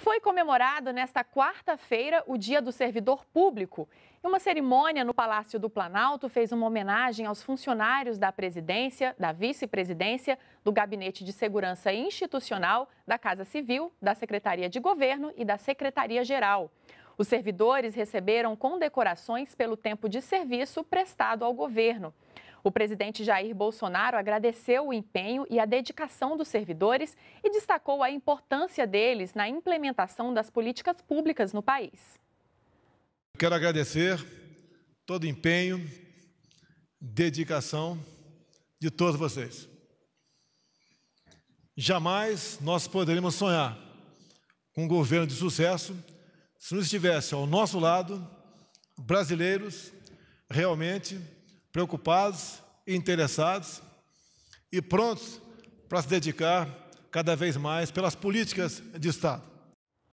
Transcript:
Foi comemorado nesta quarta-feira o Dia do Servidor Público. Uma cerimônia no Palácio do Planalto fez uma homenagem aos funcionários da presidência, da vice-presidência, do Gabinete de Segurança Institucional, da Casa Civil, da Secretaria de Governo e da Secretaria-Geral. Os servidores receberam condecorações pelo tempo de serviço prestado ao governo. O presidente Jair Bolsonaro agradeceu o empenho e a dedicação dos servidores e destacou a importância deles na implementação das políticas públicas no país. Quero agradecer todo o empenho, dedicação de todos vocês. Jamais nós poderíamos sonhar com um governo de sucesso se não estivesse ao nosso lado brasileiros realmente preocupados, interessados e prontos para se dedicar cada vez mais pelas políticas de Estado.